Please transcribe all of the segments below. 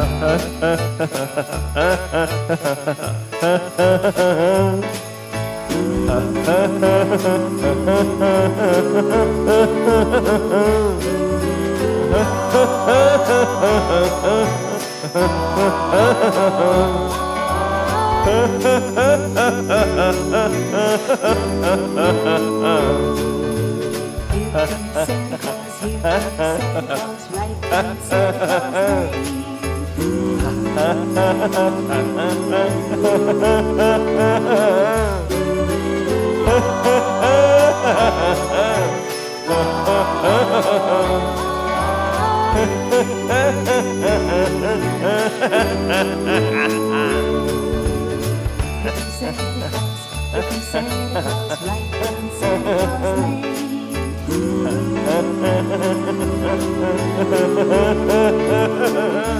Here comes Santa Claus, here comes Santa Claus, right comes Santa Right comes Santa Claus lane.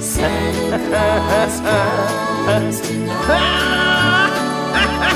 Santa Claus comes tonight.